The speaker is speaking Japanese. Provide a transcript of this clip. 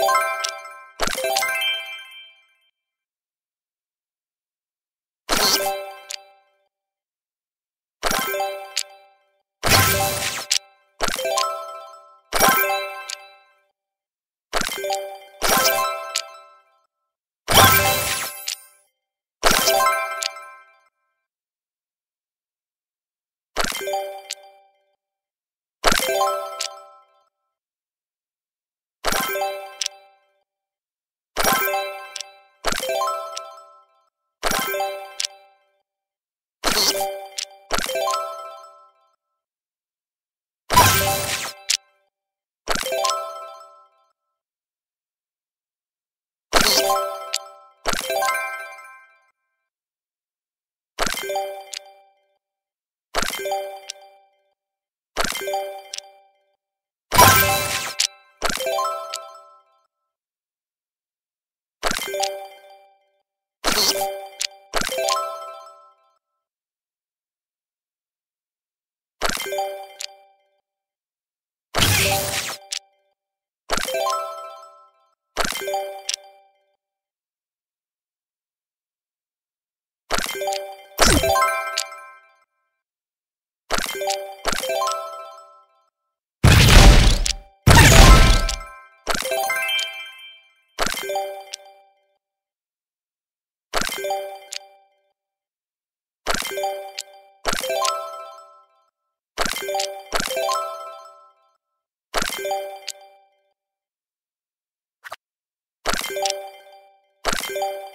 あ! You you